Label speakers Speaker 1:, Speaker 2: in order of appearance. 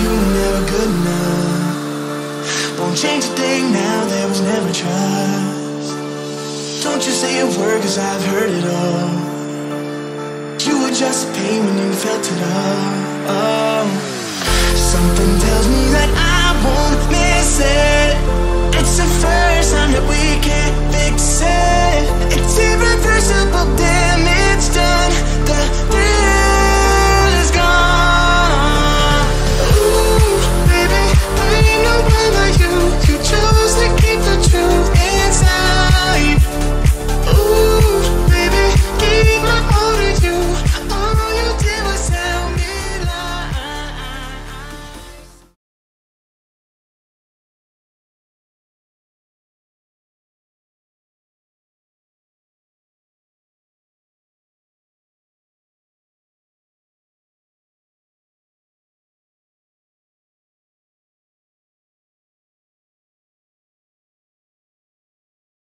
Speaker 1: you were never good enough. Won't change a thing now, there was never trust. Don't you say a word, cause I've heard it all. You were just a pain when you felt it all.